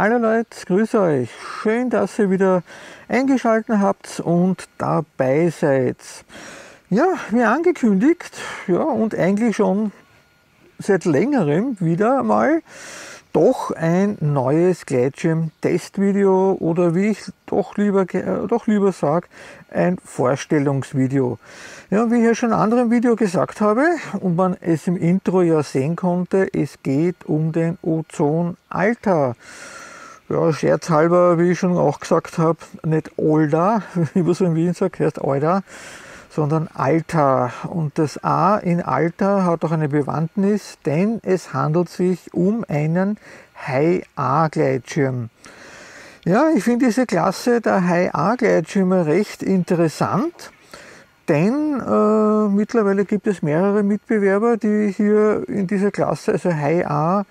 Hallo Leute, grüße euch. Schön, dass ihr wieder eingeschaltet habt und dabei seid. Ja, wie angekündigt, ja, und eigentlich schon seit längerem wieder mal doch ein neues Gleitschirm-Testvideo oder wie ich doch lieber, äh, doch lieber sage, ein Vorstellungsvideo. Ja, wie ich ja schon in einem anderen Video gesagt habe und man es im Intro ja sehen konnte, es geht um den Ozon Alter. Ja, scherzhalber, wie ich schon auch gesagt habe, nicht Olda, wie man so in Wien sagt, heißt Alter, sondern Alter. Und das A in Alter hat auch eine Bewandtnis, denn es handelt sich um einen High-A-Gleitschirm. Ja, ich finde diese Klasse der High-A-Gleitschirme recht interessant, denn äh, mittlerweile gibt es mehrere Mitbewerber, die hier in dieser Klasse, also High-A,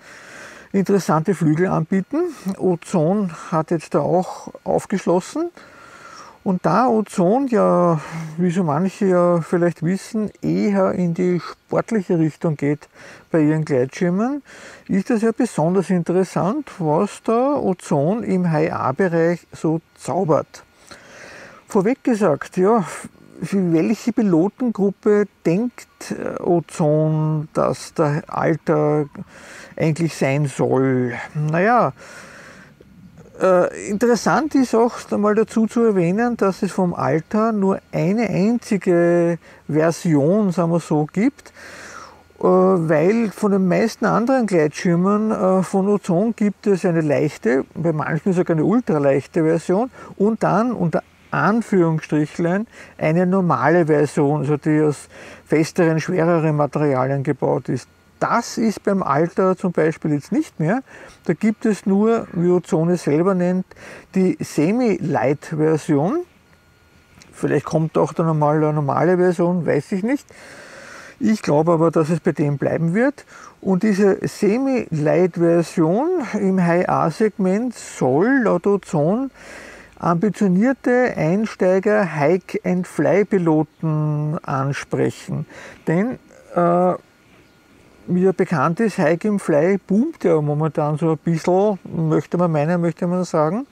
interessante Flügel anbieten. Ozon hat jetzt da auch aufgeschlossen. Und da Ozon ja, wie so manche ja vielleicht wissen, eher in die sportliche Richtung geht bei ihren Gleitschirmen, ist das ja besonders interessant, was da Ozon im High-A-Bereich so zaubert. Vorweg gesagt, ja, für welche Pilotengruppe denkt äh, Ozon, dass der Alter eigentlich sein soll? Naja, äh, interessant ist auch einmal dazu zu erwähnen, dass es vom Alter nur eine einzige Version, sagen wir so, gibt, äh, weil von den meisten anderen Gleitschirmen äh, von Ozon gibt es eine leichte, bei manchen sogar eine ultraleichte Version und dann unter Anführungsstrichlein eine normale Version, also die aus festeren, schwereren Materialien gebaut ist. Das ist beim Alter zum Beispiel jetzt nicht mehr. Da gibt es nur, wie Ozone selber nennt, die Semi-Light-Version. Vielleicht kommt auch der normale, normale Version, weiß ich nicht. Ich glaube aber, dass es bei dem bleiben wird. Und diese Semi-Light-Version im High-A-Segment soll laut Ozon ambitionierte Einsteiger Hike-and-Fly-Piloten ansprechen. Denn äh, ja bekannt ist, Hike im Fly boomt ja momentan so ein bisschen, möchte man meinen, möchte man sagen.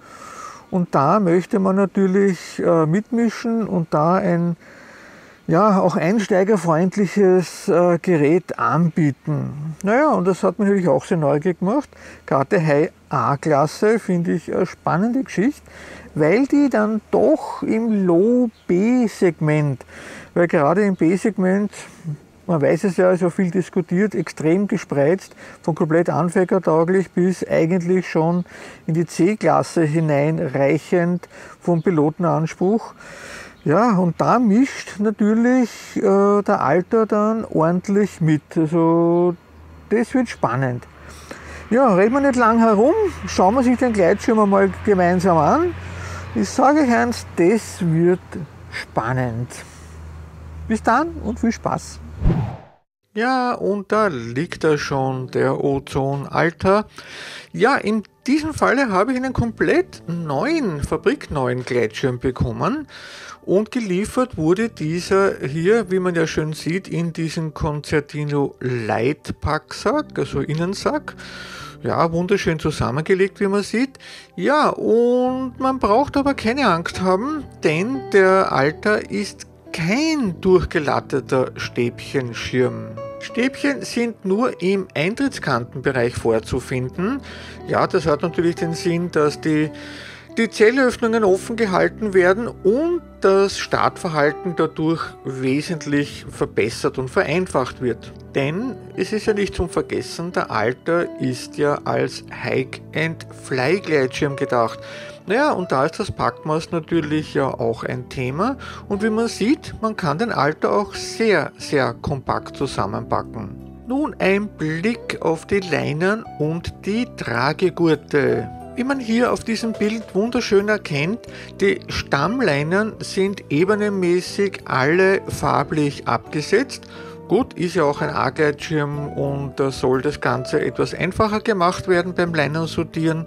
Und da möchte man natürlich äh, mitmischen und da ein ja, auch einsteigerfreundliches äh, Gerät anbieten. Naja, und das hat mich natürlich auch sehr neugierig gemacht. Gerade High A-Klasse finde ich eine spannende Geschichte, weil die dann doch im Low B-Segment, weil gerade im B-Segment man weiß es ja, so viel diskutiert, extrem gespreizt, von komplett anfängertauglich bis eigentlich schon in die C-Klasse hineinreichend vom Pilotenanspruch. Ja, und da mischt natürlich äh, der Alter dann ordentlich mit. Also das wird spannend. Ja, reden wir nicht lang herum, schauen wir sich den Gleitschirm einmal gemeinsam an. Ich sage euch das wird spannend. Bis dann und viel Spaß! Ja, und da liegt er schon, der Ozon Alter. Ja, in diesem Falle habe ich einen komplett neuen, fabrikneuen Gleitschirm bekommen und geliefert wurde dieser hier, wie man ja schön sieht, in diesen Concertino Light Packsack, also Innensack. Ja, wunderschön zusammengelegt, wie man sieht. Ja, und man braucht aber keine Angst haben, denn der Alter ist kein durchgelatteter Stäbchenschirm. Stäbchen sind nur im Eintrittskantenbereich vorzufinden. Ja, das hat natürlich den Sinn, dass die, die Zellöffnungen offen gehalten werden und das Startverhalten dadurch wesentlich verbessert und vereinfacht wird. Denn es ist ja nicht zum Vergessen, der Alter ist ja als Hike-and-Fly-Gleitschirm gedacht. Naja, und da ist das Packmaß natürlich ja auch ein Thema. Und wie man sieht, man kann den Alter auch sehr, sehr kompakt zusammenpacken. Nun ein Blick auf die Leinen und die Tragegurte. Wie man hier auf diesem Bild wunderschön erkennt, die Stammleinen sind ebenenmäßig alle farblich abgesetzt. Gut, ist ja auch ein A-Gleitschirm und da soll das Ganze etwas einfacher gemacht werden beim Leinensortieren.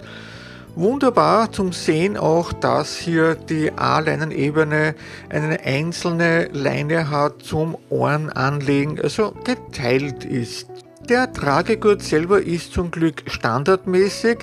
Wunderbar zum Sehen auch, dass hier die A-Leinenebene eine einzelne Leine hat zum Ohren anlegen, also geteilt ist. Der Tragegurt selber ist zum Glück standardmäßig.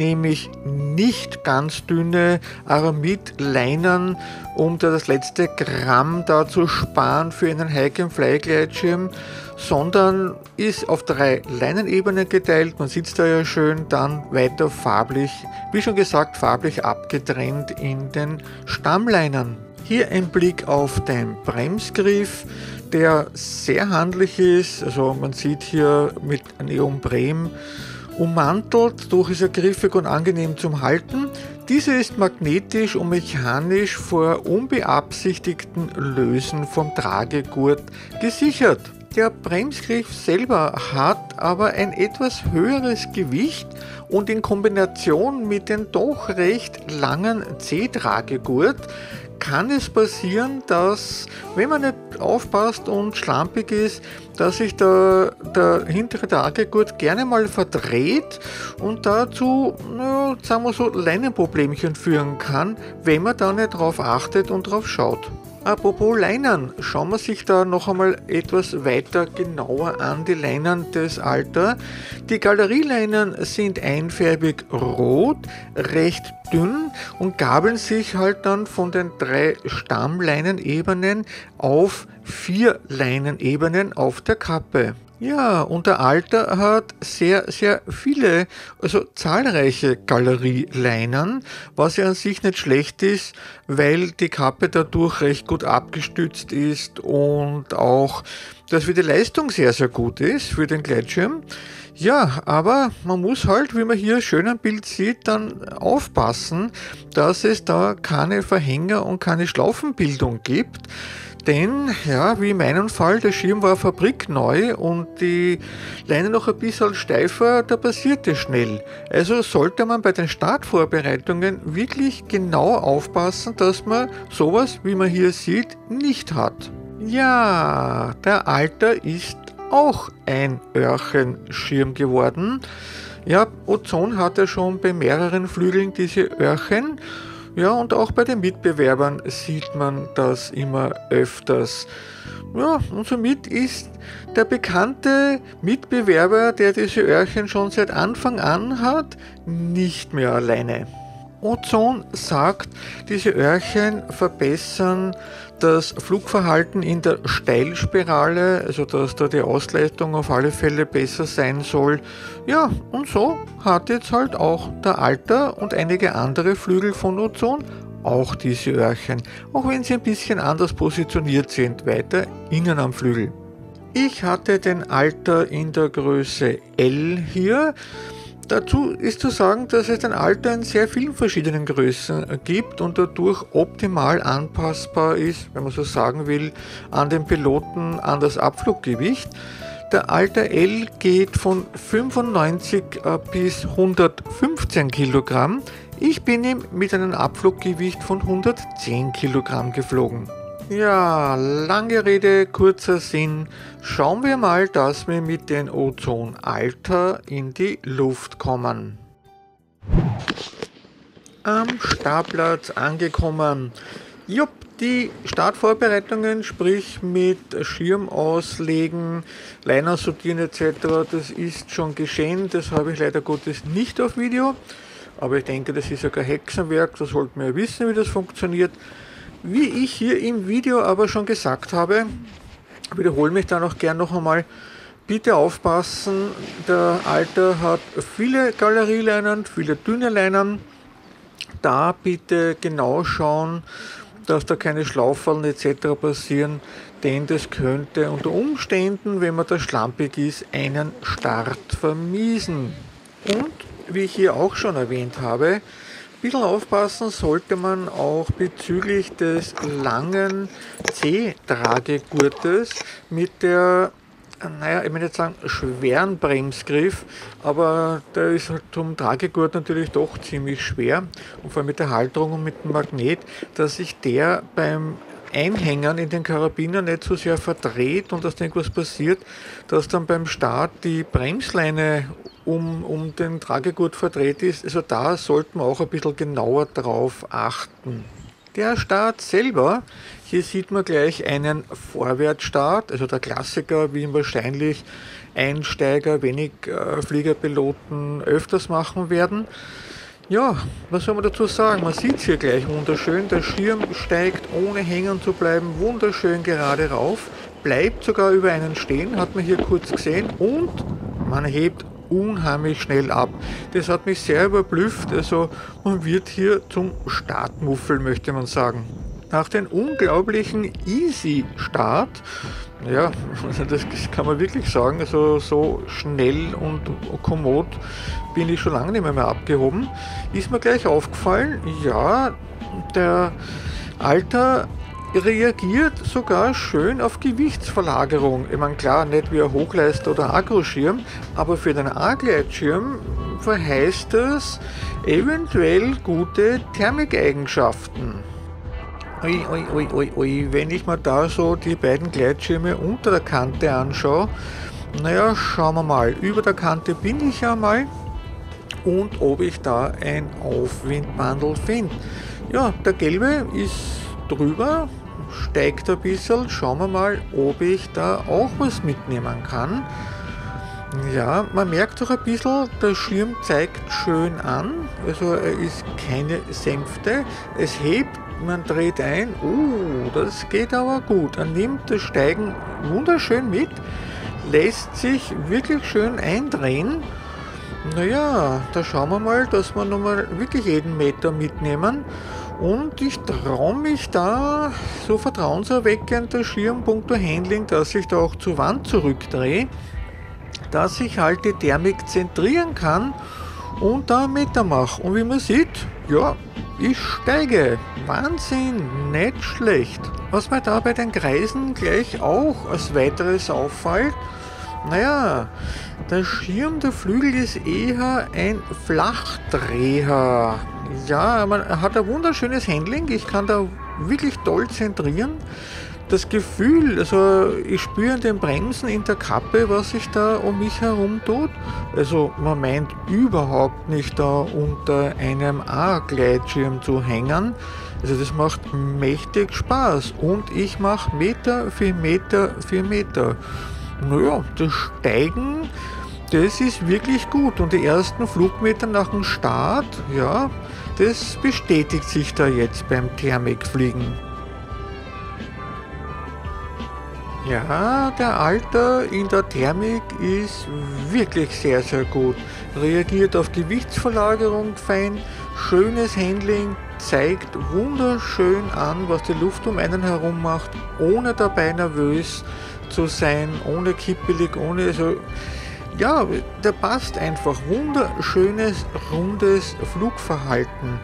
Nämlich nicht ganz dünne Aramid-Leinen, um da das letzte Gramm da zu sparen für einen Hike-and-Fly-Gleitschirm, sondern ist auf drei Leinenebenen geteilt. Man sitzt da ja schön, dann weiter farblich, wie schon gesagt, farblich abgetrennt in den Stammleinen. Hier ein Blick auf den Bremsgriff, der sehr handlich ist. Also man sieht hier mit Neonbrem ummantelt, durch ist er griffig und angenehm zum Halten. Dieser ist magnetisch und mechanisch vor unbeabsichtigten Lösen vom Tragegurt gesichert. Der Bremsgriff selber hat aber ein etwas höheres Gewicht und in Kombination mit dem doch recht langen C-Tragegurt kann es passieren, dass, wenn man nicht aufpasst und schlampig ist, dass sich der, der hintere Tragegurt gerne mal verdreht und dazu, na, sagen wir so, Leinenproblemchen führen kann, wenn man da nicht drauf achtet und drauf schaut. Apropos Leinen, schauen wir sich da noch einmal etwas weiter genauer an, die Leinen des Alter. Die Galerieleinen sind einfärbig rot, recht dünn und gabeln sich halt dann von den drei Stammleinenebenen auf vier Leinenebenen auf der Kappe. Ja, und der Alter hat sehr, sehr viele, also zahlreiche Galerieleinen, was ja an sich nicht schlecht ist, weil die Kappe dadurch recht gut abgestützt ist und auch, dass für die Leistung sehr, sehr gut ist für den Gleitschirm. Ja, aber man muss halt, wie man hier schön am Bild sieht, dann aufpassen, dass es da keine Verhänger und keine Schlaufenbildung gibt. Denn, ja, wie in meinem Fall, der Schirm war fabrikneu und die Leine noch ein bisschen steifer, da passiert es schnell. Also sollte man bei den Startvorbereitungen wirklich genau aufpassen, dass man sowas, wie man hier sieht, nicht hat. Ja, der Alter ist auch ein Öhrchenschirm geworden. Ja, Ozon hat ja schon bei mehreren Flügeln diese Öhrchen ja, und auch bei den Mitbewerbern sieht man das immer öfters. Ja, und somit ist der bekannte Mitbewerber, der diese Öhrchen schon seit Anfang an hat, nicht mehr alleine. Ozon sagt, diese Öhrchen verbessern das Flugverhalten in der Steilspirale, also dass da die Ausleitung auf alle Fälle besser sein soll. Ja, und so hat jetzt halt auch der Alter und einige andere Flügel von Ozon auch diese Öhrchen, auch wenn sie ein bisschen anders positioniert sind, weiter innen am Flügel. Ich hatte den Alter in der Größe L hier. Dazu ist zu sagen, dass es ein Alter in sehr vielen verschiedenen Größen gibt und dadurch optimal anpassbar ist, wenn man so sagen will, an den Piloten, an das Abfluggewicht. Der Alter L geht von 95 äh, bis 115 Kilogramm. Ich bin ihm mit einem Abfluggewicht von 110 Kilogramm geflogen. Ja, lange Rede, kurzer Sinn. Schauen wir mal, dass wir mit den Ozon Alter in die Luft kommen. Am Startplatz angekommen. Jupp, die Startvorbereitungen, sprich mit Schirm auslegen, Liner sortieren etc., das ist schon geschehen. Das habe ich leider Gottes nicht auf Video. Aber ich denke, das ist ja kein Hexenwerk, da sollten wir ja wissen, wie das funktioniert. Wie ich hier im Video aber schon gesagt habe, wiederhole mich da noch gern noch einmal, bitte aufpassen, der Alter hat viele Galerieleinen, viele dünne Leinen, da bitte genau schauen, dass da keine Schlauffallen etc. passieren, denn das könnte unter Umständen, wenn man da schlampig ist, einen Start vermiesen. Und wie ich hier auch schon erwähnt habe, bisschen aufpassen sollte man auch bezüglich des langen C-Tragegurtes mit der, naja, ich will nicht sagen schweren Bremsgriff, aber der ist halt zum Tragegurt natürlich doch ziemlich schwer. Und vor allem mit der Halterung und mit dem Magnet, dass sich der beim Einhängern in den Karabiner nicht so sehr verdreht und dass irgendwas passiert, dass dann beim Start die Bremsleine um, um den Tragegurt verdreht ist. Also da sollten wir auch ein bisschen genauer drauf achten. Der Start selber, hier sieht man gleich einen Vorwärtsstart, also der Klassiker, wie ihn wahrscheinlich Einsteiger, wenig äh, Fliegerpiloten öfters machen werden. Ja, was soll man dazu sagen? Man sieht es hier gleich wunderschön. Der Schirm steigt, ohne hängen zu bleiben, wunderschön gerade rauf. Bleibt sogar über einen stehen, hat man hier kurz gesehen. Und man hebt unheimlich schnell ab. Das hat mich sehr überblüfft. Also man wird hier zum Startmuffel, möchte man sagen. Nach dem unglaublichen Easy-Start, ja, das kann man wirklich sagen, also so schnell und kommod bin ich schon lange nicht mehr, mehr abgehoben, ist mir gleich aufgefallen, ja, der Alter reagiert sogar schön auf Gewichtsverlagerung. Ich meine, klar, nicht wie ein Hochleister oder Agroschirm, aber für den A-Gleitschirm verheißt das eventuell gute Thermikeigenschaften. Ui, ui, ui, ui. Wenn ich mir da so die beiden Gleitschirme unter der Kante anschaue, naja, schauen wir mal. Über der Kante bin ich ja mal und ob ich da ein Aufwindbandel finde. Ja, der gelbe ist drüber, steigt ein bisschen. Schauen wir mal, ob ich da auch was mitnehmen kann. Ja, man merkt doch ein bisschen, der Schirm zeigt schön an. Also er ist keine Sänfte. Es hebt, man dreht ein. Uh, das geht aber gut. Er nimmt das Steigen wunderschön mit, lässt sich wirklich schön eindrehen. Naja, da schauen wir mal, dass wir nochmal wirklich jeden Meter mitnehmen. Und ich traue mich da so vertrauenserweckend der Schirmpunkto Handling, dass ich da auch zur Wand zurückdrehe, dass ich halt die Thermik zentrieren kann und da Meter mache. Und wie man sieht, ja, ich steige. Wahnsinn, nicht schlecht. Was mir da bei den Kreisen gleich auch als weiteres auffällt, naja, der Schirm der Flügel ist eher ein Flachdreher. Ja, man hat ein wunderschönes Handling. Ich kann da wirklich toll zentrieren. Das Gefühl, also ich spüre in den Bremsen in der Kappe, was sich da um mich herum tut. Also man meint überhaupt nicht da unter einem A-Gleitschirm zu hängen. Also das macht mächtig Spaß und ich mache Meter für Meter für Meter. Naja, das Steigen, das ist wirklich gut und die ersten Flugmeter nach dem Start, ja, das bestätigt sich da jetzt beim Thermikfliegen. Ja, der Alter in der Thermik ist wirklich sehr, sehr gut. Reagiert auf Gewichtsverlagerung fein, schönes Handling, zeigt wunderschön an, was die Luft um einen herum macht, ohne dabei nervös zu sein, ohne kippelig, ohne so ja, der passt einfach. Wunderschönes, rundes Flugverhalten.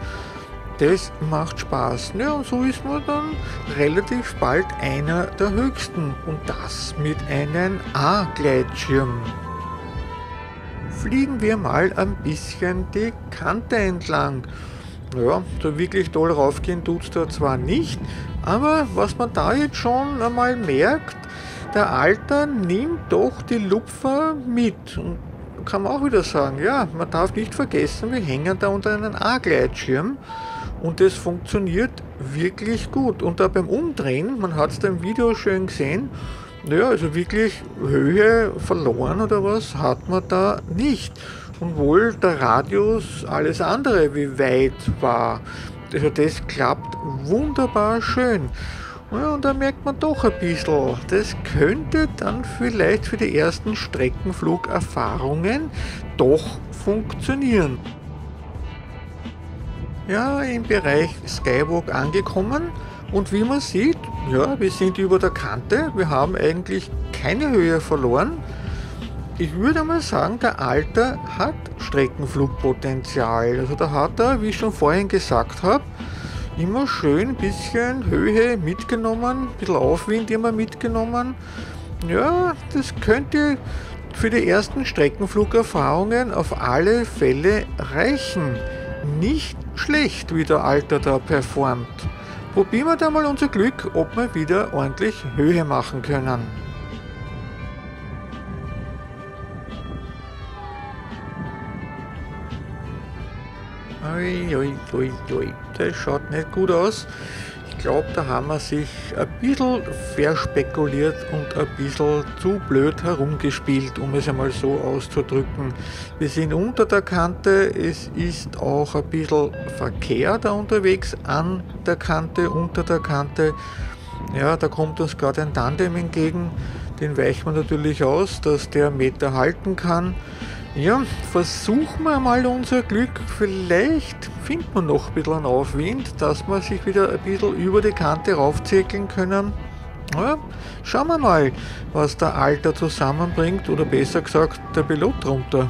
Das macht Spaß. Ja, und so ist man dann relativ bald einer der höchsten. Und das mit einem A-Gleitschirm. Fliegen wir mal ein bisschen die Kante entlang. Ja, so wirklich toll raufgehen tut es da zwar nicht, aber was man da jetzt schon einmal merkt, der Alter nimmt doch die Lupfer mit. Und kann man auch wieder sagen, ja, man darf nicht vergessen, wir hängen da unter einem A-Gleitschirm und das funktioniert wirklich gut. Und da beim Umdrehen, man hat es im Video schön gesehen, naja, also wirklich Höhe verloren oder was hat man da nicht. Und wohl der Radius alles andere wie weit war. Also das klappt wunderbar schön. Ja, und da merkt man doch ein bisschen, das könnte dann vielleicht für die ersten Streckenflugerfahrungen doch funktionieren. Ja, im Bereich Skywalk angekommen und wie man sieht, ja, wir sind über der Kante, wir haben eigentlich keine Höhe verloren. Ich würde mal sagen, der Alter hat Streckenflugpotenzial. Also da hat er, wie ich schon vorhin gesagt habe, immer schön ein bisschen Höhe mitgenommen, ein bisschen Aufwind immer mitgenommen. Ja, das könnte für die ersten Streckenflugerfahrungen auf alle Fälle reichen. Nicht schlecht, wie der Alter da performt. Probieren wir da mal unser Glück, ob wir wieder ordentlich Höhe machen können. Ui, ui, ui, ui. Das schaut nicht gut aus. Glaube, da haben wir sich ein bisschen verspekuliert und ein bisschen zu blöd herumgespielt, um es einmal so auszudrücken. Wir sind unter der Kante, es ist auch ein bisschen Verkehr da unterwegs, an der Kante, unter der Kante. Ja, da kommt uns gerade ein Tandem entgegen, den weicht man natürlich aus, dass der Meter halten kann. Ja, versuchen wir mal unser Glück. Vielleicht findet man noch ein bisschen einen Aufwind, dass wir sich wieder ein bisschen über die Kante raufzirkeln können. Ja, schauen wir mal, was der Alter zusammenbringt oder besser gesagt der Pilot drunter.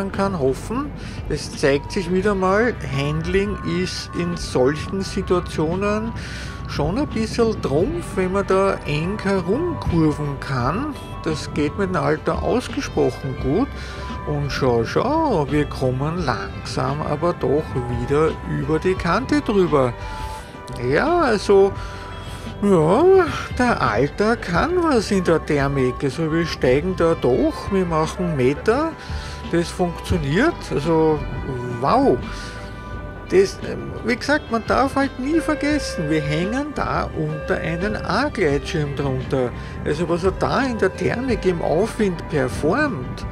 Man kann hoffen. Es zeigt sich wieder mal, Handling ist in solchen Situationen schon ein bisschen trumpf, wenn man da eng herumkurven kann. Das geht mit dem Alter ausgesprochen gut. Und schau, schau, wir kommen langsam aber doch wieder über die Kante drüber. Ja, also ja, der Alter kann was in der Thermik. Also wir steigen da doch, wir machen Meter, das funktioniert. Also wow. Das, wie gesagt, man darf halt nie vergessen, wir hängen da unter einen A-Gleitschirm drunter. Also was er da in der Thermik im Aufwind performt,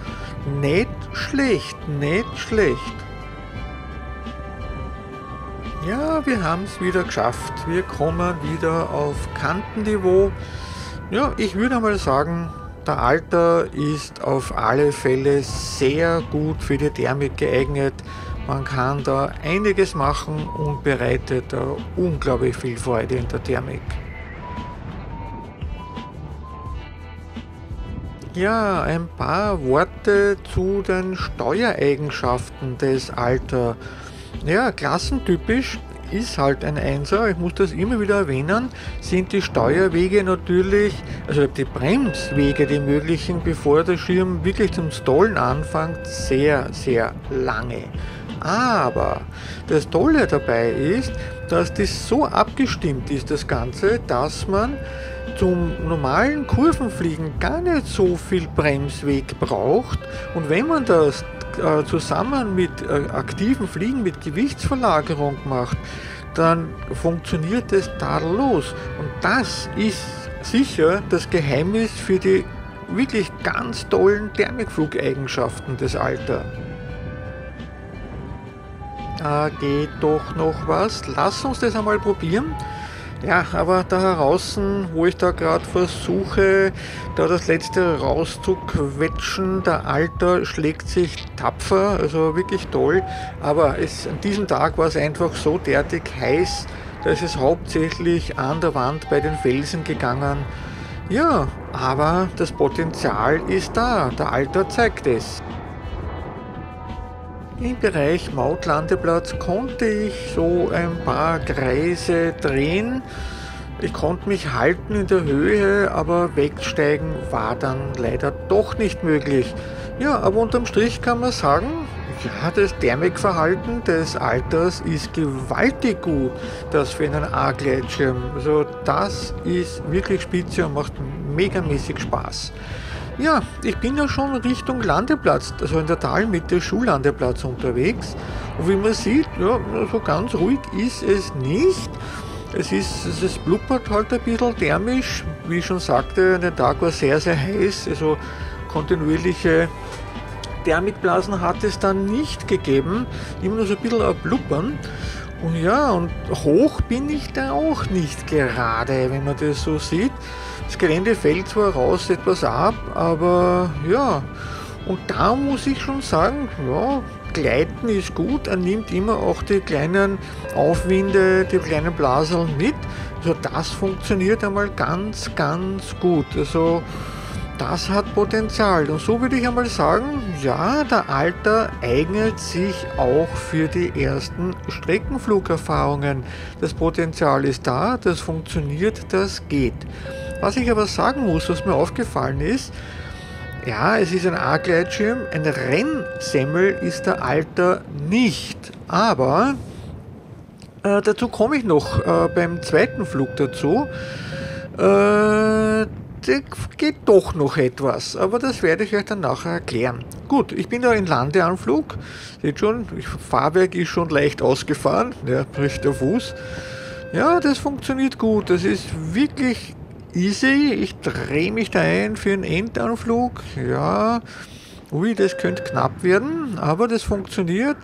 nicht schlecht, nicht schlecht. Ja, wir haben es wieder geschafft. Wir kommen wieder auf Kantenniveau. Ja, ich würde mal sagen, der Alter ist auf alle Fälle sehr gut für die Thermik geeignet. Man kann da einiges machen und bereitet da unglaublich viel Freude in der Thermik. Ja, ein paar Worte zu den Steuereigenschaften des Alter. Ja, klassentypisch ist halt ein Einser, ich muss das immer wieder erwähnen, sind die Steuerwege natürlich, also die Bremswege, die möglichen, bevor der Schirm wirklich zum Stollen anfängt, sehr, sehr lange. Aber das Tolle dabei ist, dass das so abgestimmt ist, das Ganze, dass man zum normalen Kurvenfliegen gar nicht so viel Bremsweg braucht. Und wenn man das äh, zusammen mit äh, aktiven Fliegen mit Gewichtsverlagerung macht, dann funktioniert es tadellos. Und das ist sicher das Geheimnis für die wirklich ganz tollen Thermikflugeigenschaften des Alter. Da geht doch noch was. Lass uns das einmal probieren. Ja, aber da draußen, wo ich da gerade versuche, da das letzte rauszuquetschen, der Alter schlägt sich tapfer, also wirklich toll. Aber es, an diesem Tag war es einfach so derartig heiß, dass es hauptsächlich an der Wand bei den Felsen gegangen. Ja, aber das Potenzial ist da, der Alter zeigt es. Im Bereich Mautlandeplatz konnte ich so ein paar Kreise drehen. Ich konnte mich halten in der Höhe, aber wegsteigen war dann leider doch nicht möglich. Ja, aber unterm Strich kann man sagen, ja, das Thermikverhalten des Alters ist gewaltig gut, das für einen A-Gleitschirm. Also das ist wirklich spitze und macht megamäßig Spaß. Ja, ich bin ja schon Richtung Landeplatz, also in der Talmitte Schullandeplatz unterwegs. Und wie man sieht, ja, so ganz ruhig ist es nicht. Es ist, es blubbert halt ein bisschen thermisch. Wie ich schon sagte, der Tag war sehr, sehr heiß. Also kontinuierliche Thermikblasen hat es dann nicht gegeben. Immer nur so ein bisschen ein Blubbern. Und ja, und hoch bin ich da auch nicht gerade, wenn man das so sieht. Das Gelände fällt zwar raus etwas ab, aber ja, und da muss ich schon sagen, ja, Gleiten ist gut, er nimmt immer auch die kleinen Aufwinde, die kleinen Blaseln mit. Also das funktioniert einmal ganz, ganz gut. Also das hat Potenzial. Und so würde ich einmal sagen, ja, der Alter eignet sich auch für die ersten Streckenflugerfahrungen. Das Potenzial ist da, das funktioniert, das geht. Was ich aber sagen muss, was mir aufgefallen ist, ja, es ist ein A-Gleitschirm, ein Rennsemmel ist der Alter nicht. Aber äh, dazu komme ich noch äh, beim zweiten Flug dazu. Äh, geht doch noch etwas, aber das werde ich euch dann nachher erklären. Gut, ich bin da in Landeanflug. Seht schon, Fahrwerk ist schon leicht ausgefahren, der bricht der Fuß. Ja, das funktioniert gut. Das ist wirklich easy. Ich drehe mich da ein für einen Endanflug. Ja, ui, das könnte knapp werden, aber das funktioniert.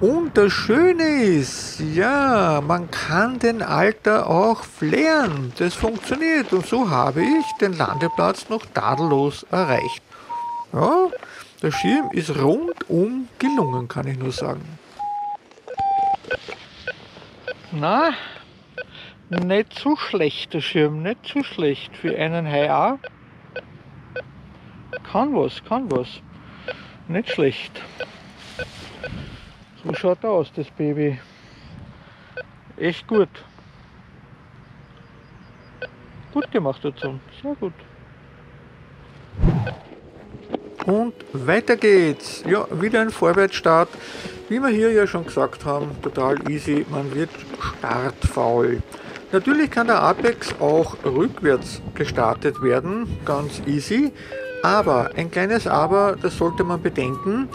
Und das Schöne ist, ja, man kann den Alter auch flären. Das funktioniert. Und so habe ich den Landeplatz noch tadellos erreicht. Ja, der Schirm ist rundum gelungen, kann ich nur sagen. Na, nicht zu schlecht, der Schirm, nicht zu schlecht für einen HA. Kann was, kann was. Nicht schlecht. So schaut er aus, das Baby. Echt gut. Gut gemacht dazu, sehr gut. Und weiter geht's. Ja, wieder ein Vorwärtsstart. Wie wir hier ja schon gesagt haben, total easy, man wird startfaul. Natürlich kann der Apex auch rückwärts gestartet werden, ganz easy. Aber, ein kleines Aber, das sollte man bedenken.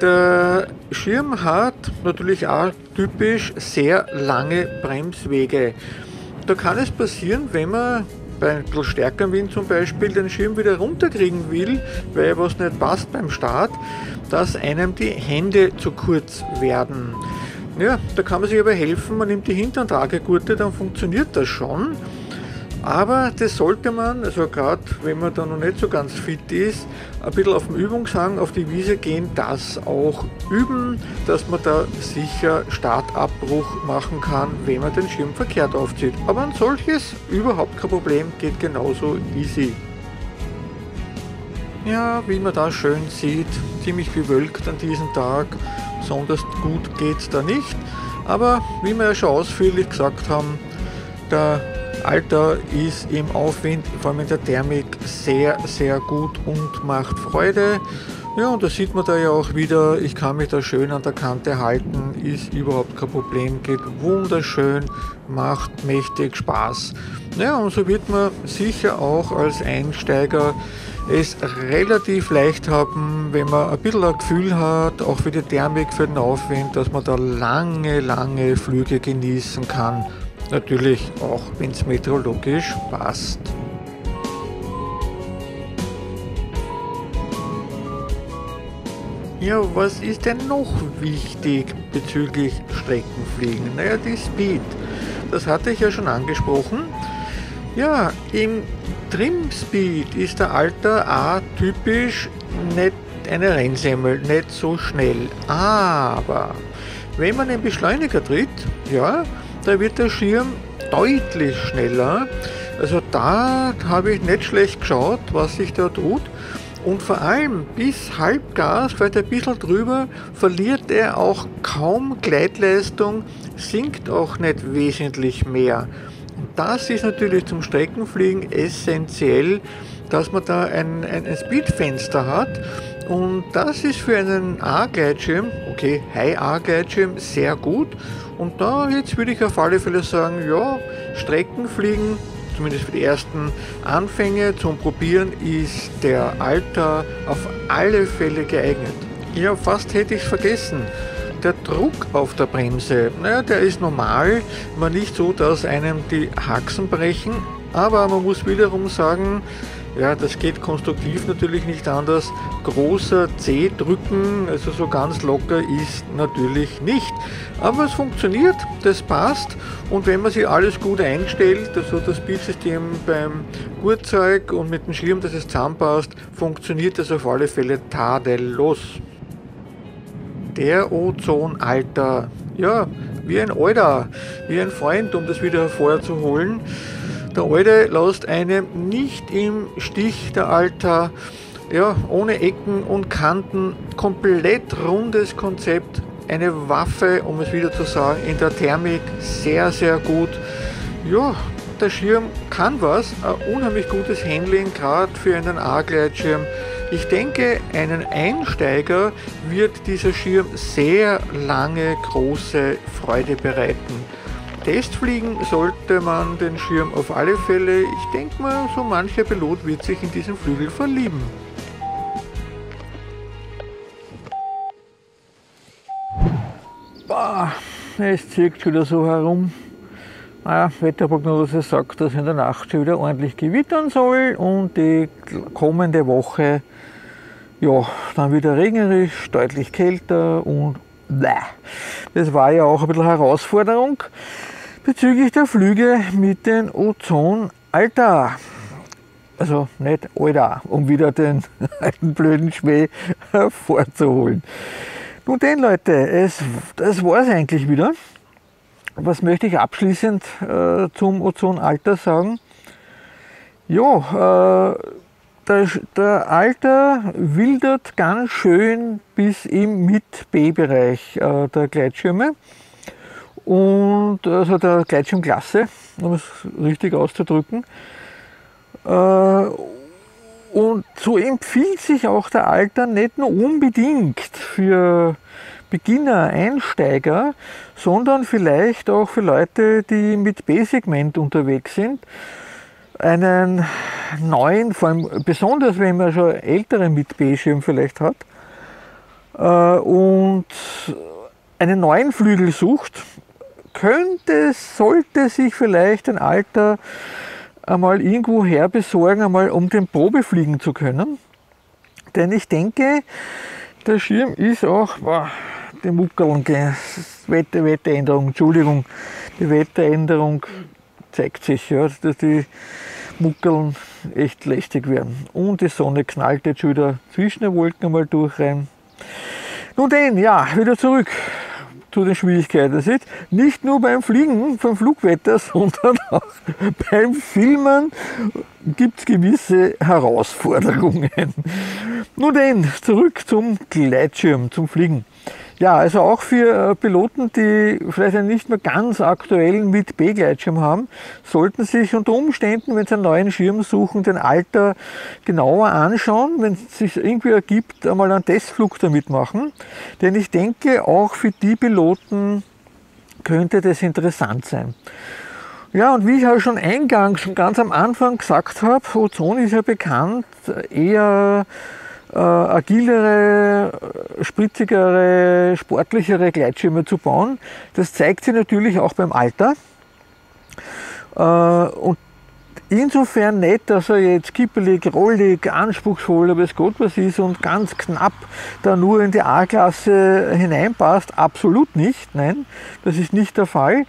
Der Schirm hat natürlich auch typisch sehr lange Bremswege. Da kann es passieren, wenn man bei ein bisschen stärkerem Wind zum Beispiel den Schirm wieder runterkriegen will, weil was nicht passt beim Start, dass einem die Hände zu kurz werden. Ja, da kann man sich aber helfen, man nimmt die hinteren Tragegurte, dann funktioniert das schon. Aber das sollte man, also gerade wenn man da noch nicht so ganz fit ist, ein bisschen auf dem Übungshang auf die Wiese gehen, das auch üben, dass man da sicher Startabbruch machen kann, wenn man den Schirm verkehrt aufzieht. Aber ein solches überhaupt kein Problem, geht genauso easy. Ja, wie man da schön sieht, ziemlich bewölkt an diesem Tag. Besonders gut geht es da nicht. Aber wie wir ja schon ausführlich gesagt haben, der Alter ist im Aufwind, vor allem in der Thermik, sehr, sehr gut und macht Freude. Ja, und da sieht man da ja auch wieder, ich kann mich da schön an der Kante halten, ist überhaupt kein Problem, geht wunderschön, macht mächtig Spaß. Ja, und so wird man sicher auch als Einsteiger es relativ leicht haben, wenn man ein bisschen ein Gefühl hat, auch für die Thermik, für den Aufwind, dass man da lange, lange Flüge genießen kann. Natürlich auch, wenn es meteorologisch passt. Ja, was ist denn noch wichtig bezüglich Streckenfliegen? Naja, die Speed. Das hatte ich ja schon angesprochen. Ja, im Trim Speed ist der Alter A typisch nicht eine Rennsemmel, nicht so schnell. Aber wenn man den Beschleuniger tritt, ja, da wird der Schirm deutlich schneller. Also da habe ich nicht schlecht geschaut, was sich da tut. Und vor allem bis Halbgas, vielleicht ein bisschen drüber, verliert er auch kaum Gleitleistung, sinkt auch nicht wesentlich mehr. Das ist natürlich zum Streckenfliegen essentiell, dass man da ein, ein, ein Speedfenster hat. Und das ist für einen A-Gleitschirm, okay, High-A-Gleitschirm, sehr gut. Und da jetzt würde ich auf alle Fälle sagen, ja, Streckenfliegen, zumindest für die ersten Anfänge zum Probieren, ist der Alter auf alle Fälle geeignet. Ja, fast hätte ich es vergessen. Der Druck auf der Bremse, naja, der ist normal, aber nicht so, dass einem die Haxen brechen. Aber man muss wiederum sagen, ja, das geht konstruktiv natürlich nicht anders. Großer C drücken, also so ganz locker ist natürlich nicht. Aber es funktioniert, das passt. Und wenn man sich alles gut einstellt, also das Bildsystem beim Gurtzeug und mit dem Schirm, dass es zusammenpasst, funktioniert das auf alle Fälle tadellos. Der Ozonalter, ja, wie ein Alter, wie ein Freund, um das wieder hervorzuholen. Der Alte lässt einem nicht im Stich, der Alter, ja, ohne Ecken und Kanten, komplett rundes Konzept, eine Waffe, um es wieder zu sagen, in der Thermik sehr, sehr gut. Ja, der Schirm kann was, ein unheimlich gutes Handling, gerade für einen A-Gleitschirm Ich denke, einen Einsteiger wird dieser Schirm sehr lange große Freude bereiten. Testfliegen sollte man den Schirm auf alle Fälle. Ich denke mal, so mancher Pilot wird sich in diesen Flügel verlieben. Boah, es schon wieder so herum. Naja, Wetterprognose sagt, dass in der Nacht schon wieder ordentlich gewittern soll und die kommende Woche ja, dann wieder regnerisch, deutlich kälter und bäh. Das war ja auch ein bisschen Herausforderung bezüglich der Flüge mit den Ozon Alter. Also nicht Alter, um wieder den alten blöden Schmäh hervorzuholen. Nun denn Leute, es, das war es eigentlich wieder. Was möchte ich abschließend äh, zum Ozonalter sagen? Ja, äh, der, der, Alter wildert ganz schön bis im Mit-B-Bereich äh, der Gleitschirme und also der Gleitschirmklasse, um es richtig auszudrücken. Äh, und so empfiehlt sich auch der Alter nicht nur unbedingt für Beginner, Einsteiger, sondern vielleicht auch für Leute, die mit B-Segment unterwegs sind, einen neuen, vor allem besonders wenn man schon ältere mit B-Schirm vielleicht hat, äh, und einen neuen Flügel sucht, könnte, sollte sich vielleicht ein Alter einmal irgendwo her besorgen, einmal um den Probe fliegen zu können. Denn ich denke, der Schirm ist auch, boah, die Muckeln, Wetter, Wetteränderung, Entschuldigung, die Wetteränderung zeigt sich, ja, dass die Muckeln echt lästig werden. Und die Sonne knallt jetzt schon wieder zwischen den Wolken einmal durch rein. Nun denn, ja, wieder zurück zu den Schwierigkeiten. Das nicht nur beim Fliegen vom Flugwetter, sondern auch beim Filmen gibt es gewisse Herausforderungen. Nun denn, zurück zum Gleitschirm, zum Fliegen. Ja, also auch für äh, Piloten, die vielleicht einen nicht mehr ganz aktuellen mit B-Gleitschirm haben, sollten sich unter Umständen, wenn sie einen neuen Schirm suchen, den Alter genauer anschauen, wenn es sich irgendwie ergibt, einmal einen Testflug damit machen. Denn ich denke, auch für die Piloten könnte das interessant sein. Ja, und wie ich auch schon eingangs, schon ganz am Anfang gesagt habe, Ozon ist ja bekannt, eher äh, agilere, spritzigere, sportlichere Gleitschirme zu bauen. Das zeigt sich natürlich auch beim Alter. Äh, und insofern nicht, dass er jetzt kippelig, rollig, anspruchsvoll, aber es Gott was ist und ganz knapp da nur in die A-Klasse hineinpasst. Absolut nicht, nein, das ist nicht der Fall.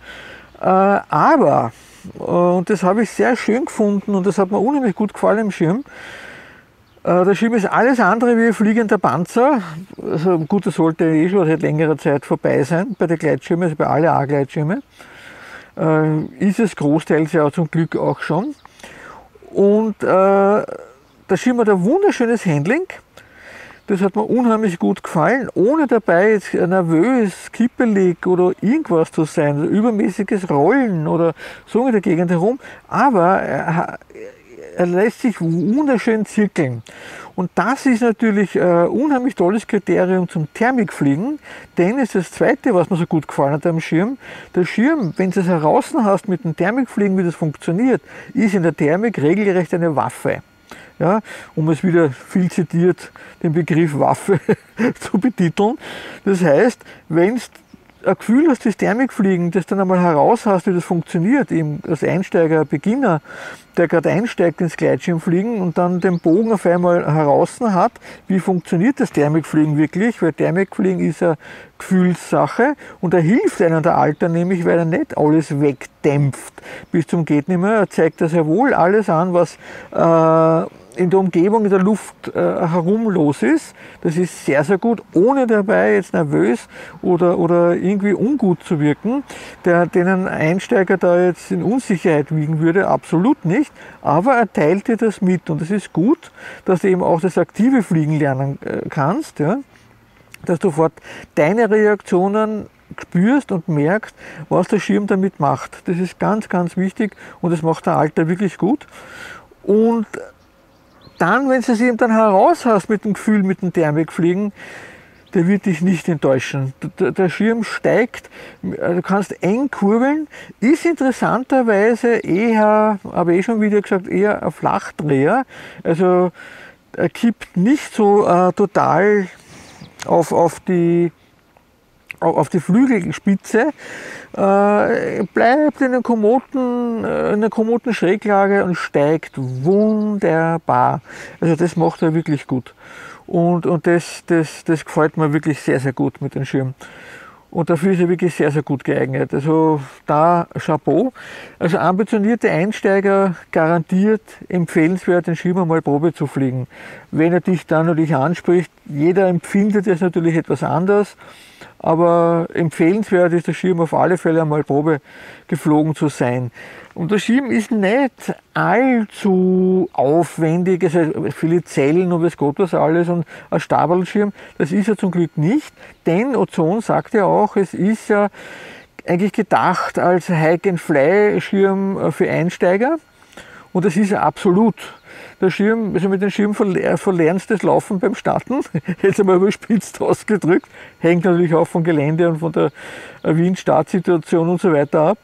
Äh, aber, äh, und das habe ich sehr schön gefunden und das hat mir unheimlich gut gefallen im Schirm, äh, der Schirm ist alles andere wie ein fliegender Panzer. Also gut, das sollte eh schon seit längerer Zeit vorbei sein bei den Gleitschirmen, also bei allen A-Gleitschirmen. Äh, ist es großteils ja zum Glück auch schon. Und äh, der Schirm hat ein wunderschönes Handling. Das hat mir unheimlich gut gefallen, ohne dabei jetzt nervös, kippelig oder irgendwas zu sein, also übermäßiges Rollen oder so in der Gegend herum. Aber er, lässt sich wunderschön zirkeln. Und das ist natürlich ein unheimlich tolles Kriterium zum Thermikfliegen, denn ist das zweite, was mir so gut gefallen hat am Schirm. Der Schirm, wenn du es heraus hast mit dem Thermikfliegen, wie das funktioniert, ist in der Thermik regelrecht eine Waffe. Ja, um es wieder viel zitiert, den Begriff Waffe zu betiteln. Das heißt, wenn es ein Gefühl hast das Thermikfliegen, das dann einmal heraus hast, wie das funktioniert, eben als Einsteiger, Beginner, der gerade einsteigt ins Gleitschirmfliegen und dann den Bogen auf einmal heraus hat, wie funktioniert das Thermikfliegen wirklich, weil Thermikfliegen ist eine Gefühlssache und er hilft einem der Alter nämlich, weil er nicht alles wegdämpft. Bis zum geht nicht mehr. Er zeigt das ja wohl alles an, was äh, in der Umgebung, in der Luft äh, herum los ist. Das ist sehr, sehr gut, ohne dabei jetzt nervös oder, oder irgendwie ungut zu wirken, der, den ein Einsteiger da jetzt in Unsicherheit wiegen würde, absolut nicht. Aber er teilt dir das mit und es ist gut, dass du eben auch das aktive Fliegen lernen äh, kannst, ja? dass du sofort deine Reaktionen spürst und merkst, was der Schirm damit macht. Das ist ganz, ganz wichtig und das macht der Alter wirklich gut. Und dann, wenn du es eben dann heraus hast mit dem Gefühl, mit dem Thermikfliegen, der wird dich nicht enttäuschen. Der, Schirm steigt, du kannst eng kurbeln, ist interessanterweise eher, habe ich eh schon wieder gesagt, eher ein Flachdreher. Also er kippt nicht so äh, total auf, auf die auf die Flügelspitze, äh, bleibt in, äh, der kommoden Schräglage und steigt wunderbar. Also das macht er wirklich gut. Und, und das, das, das gefällt mir wirklich sehr, sehr gut mit dem Schirm. Und dafür ist er wirklich sehr, sehr gut geeignet. Also da Chapeau. Also ambitionierte Einsteiger garantiert empfehlenswert, den Schirm einmal Probe zu fliegen. Wenn er dich dann natürlich anspricht, jeder empfindet es natürlich etwas anders. Aber empfehlenswert ist der Schirm auf alle Fälle einmal Probe geflogen zu sein. Und der Schirm ist nicht allzu aufwendig, also viele Zellen und was Gott was alles und ein Stabelschirm, das ist er zum Glück nicht, denn Ozon sagt ja auch, es ist ja eigentlich gedacht als Hike-and-Fly-Schirm für Einsteiger und das ist absolut. Der Schirm, also mit dem Schirm verlernst du das Laufen beim Starten, jetzt einmal überspitzt ausgedrückt, hängt natürlich auch vom Gelände und von der Wind-Startsituation und so weiter ab.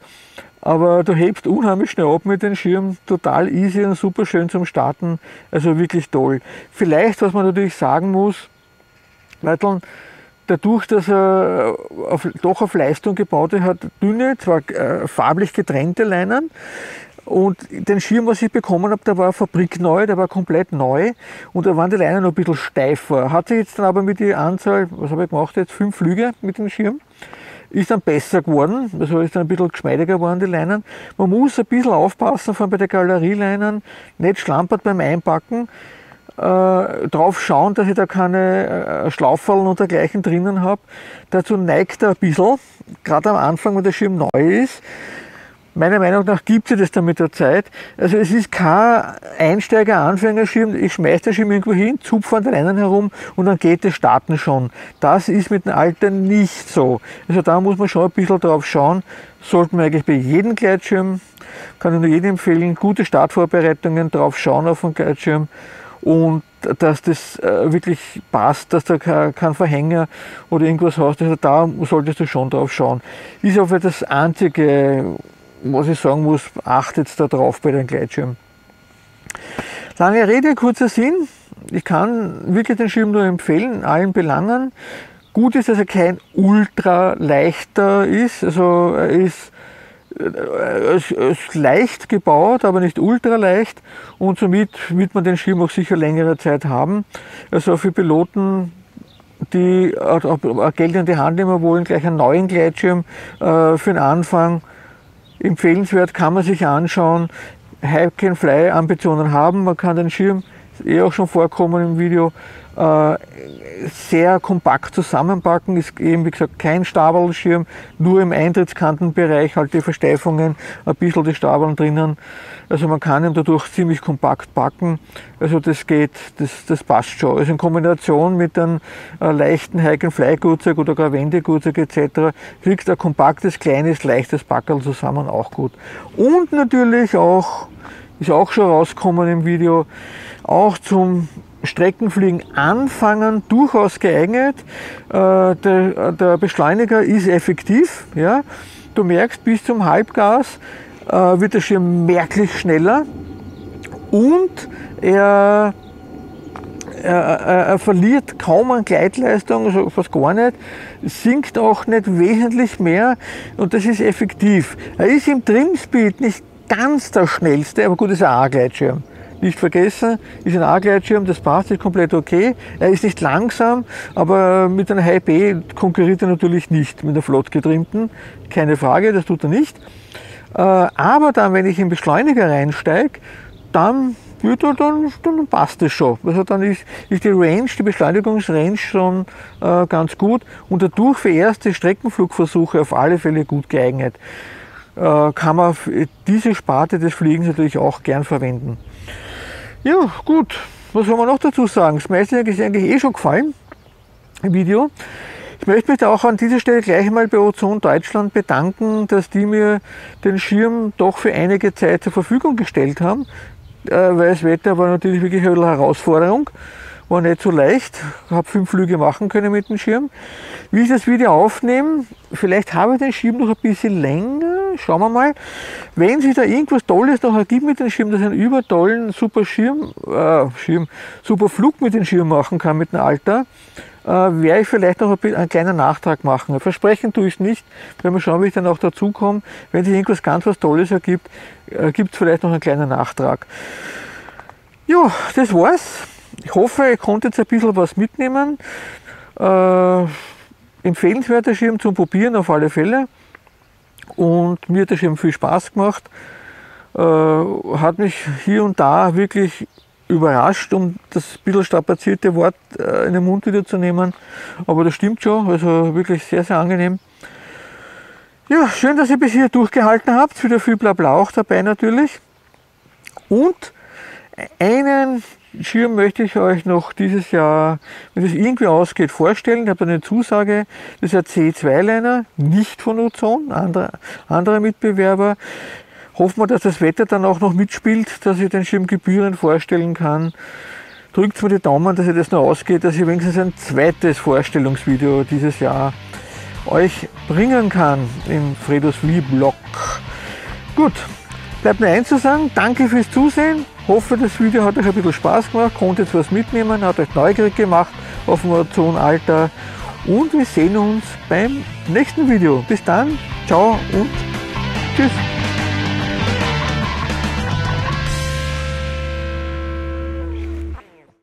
Aber du hebst unheimlich schnell ab mit dem Schirm, total easy und super schön zum Starten, also wirklich toll. Vielleicht, was man natürlich sagen muss, Leitl, dadurch, dass er auf, doch auf Leistung gebaut hat dünne, zwar äh, farblich getrennte Leinen, und den Schirm, was ich bekommen habe, der war fabrikneu, der war komplett neu und da waren die Leinen noch ein bisschen steifer. Hat sich jetzt dann aber mit der Anzahl, was habe ich gemacht jetzt, fünf Flüge mit dem Schirm, ist dann besser geworden, also ist dann ein bisschen geschmeidiger geworden, die Leinen. Man muss ein bisschen aufpassen, vor allem bei der Galerieleinen, nicht schlampert beim Einpacken, äh, drauf schauen, dass ich da keine äh, Schlauferl und dergleichen drinnen habe. Dazu neigt er ein bisschen, gerade am Anfang, wenn der Schirm neu ist, Meiner Meinung nach gibt es das dann mit der Zeit. Also es ist kein Einsteiger-Anfängerschirm, ich schmeiße den Schirm irgendwo hin, zupfe an den einen herum und dann geht das Starten schon. Das ist mit dem Alter nicht so. Also da muss man schon ein bisschen drauf schauen. Sollten wir eigentlich bei jedem Gleitschirm, kann ich nur jedem empfehlen, gute Startvorbereitungen drauf schauen auf den Gleitschirm und dass das äh, wirklich passt, dass du kein Verhänger oder irgendwas hast. Also da solltest du schon drauf schauen. Ist aber das einzige was ich sagen muss, achtet da drauf bei den Gleitschirmen. Lange Rede, kurzer Sinn. Ich kann wirklich den Schirm nur empfehlen, allen Belangen. Gut ist, dass er kein ultra leichter ist. Also er ist, er ist leicht gebaut, aber nicht ultra leicht. Und somit wird man den Schirm auch sicher längere Zeit haben. Also für Piloten, die Geld in die Hand nehmen wollen, gleich einen neuen Gleitschirm äh, für den Anfang empfehlenswert, kann man sich anschauen. Hike and Fly Ambitionen haben, man kann den Schirm, eh auch schon vorkommen im Video, sehr kompakt zusammenpacken. Ist eben wie gesagt kein Stabelschirm, nur im Eintrittskantenbereich halt die Versteifungen, ein bisschen die Stabeln drinnen. Also man kann ihn dadurch ziemlich kompakt packen. Also das geht, das, das passt schon. Also in Kombination mit einem äh, leichten Hike-and-Fly-Gutzig oder gar Wendegutzig etc. kriegt ein kompaktes, kleines, leichtes Packerl zusammen auch gut. Und natürlich auch, ist auch schon rausgekommen im Video, auch zum Streckenfliegen anfangen, durchaus geeignet. Äh, der, der, Beschleuniger ist effektiv. Ja. Du merkst, bis zum Halbgas äh, wird der Schirm merklich schneller und er, er, er, verliert kaum an Gleitleistung, also fast gar nicht, sinkt auch nicht wesentlich mehr und das ist effektiv. Er ist im Trimspeed nicht ganz der schnellste, aber gut, ist ein A-Gleitschirm. Nicht vergessen, ist ein A-Gleitschirm, das passt, ist komplett okay. Er ist nicht langsam, aber mit einem High B konkurriert er natürlich nicht mit einem flott getrimmten. Keine Frage, das tut er nicht. Äh, aber dann, wenn ich in Beschleuniger reinsteige, dann dann, dann passt es schon. Also dann ist, ist die Range, die Beschleunigungsrange schon äh, ganz gut und dadurch für erste Streckenflugversuche auf alle Fälle gut geeignet. Äh, kann man diese Sparte des Fliegens natürlich auch gern verwenden. Ja, gut. Was soll man noch dazu sagen? Das meiste ist eigentlich eh schon gefallen im Video. Ich möchte mich auch an dieser Stelle gleich mal bei Ozon Deutschland bedanken, dass die mir den Schirm doch für einige Zeit zur Verfügung gestellt haben. äh, weil das Wetter war natürlich wirklich eine Herausforderung. War nicht so leicht. Habe fünf Flüge machen können mit dem Schirm. Wie ich das Video aufnehme, vielleicht habe ich den Schirm noch ein bisschen länger. Schauen wir mal. Wenn sich da irgendwas Tolles noch ergibt mit dem Schirm, dass ich einen übertollen, super Schirm, äh, Schirm, super Flug mit dem Schirm machen kann mit dem Alter, äh, werde ich vielleicht noch ein einen kleinen Nachtrag machen. Versprechen tue ich es nicht, wenn wir schauen, wie ich dann auch dazu komme. Wenn sich irgendwas ganz was Tolles ergibt, äh, gibt es vielleicht noch einen kleinen Nachtrag. Ja, das war's. Ich hoffe, ihr konntet ein bisschen was mitnehmen. Äh, empfehlenswerter Schirm zum Probieren auf alle Fälle. Und mir hat der Schirm viel Spaß gemacht. Äh, hat mich hier und da wirklich überrascht, um das bisschen strapazierte Wort äh, in den Mund wieder zu nehmen. Aber das stimmt schon, also wirklich sehr, sehr angenehm. Ja, schön, dass ihr bis hier durchgehalten habt. Wieder viel Blabla auch dabei natürlich. Und einen Schirm möchte ich euch noch dieses Jahr, wenn es irgendwie ausgeht, vorstellen. Ich habe eine Zusage, das ist ein C2-Liner, nicht von Ozon, anderer, anderer Mitbewerber. Hoffen wir, dass das Wetter dann auch noch mitspielt, dass ich den Schirm gebührend vorstellen kann. Drückt mir die Daumen, dass ihr das noch ausgeht, dass ich wenigstens ein zweites Vorstellungsvideo dieses Jahr euch bringen kann im Fredos Vlog. Gut, bleibt mir eins zu sagen, danke fürs Zusehen. Hoffe, das Video hat euch ein bisschen Spaß gemacht, konntet was mitnehmen, hat euch neugierig gemacht auf dem Ozonalter. Und wir sehen uns beim nächsten Video. Bis dann, ciao und tschüss.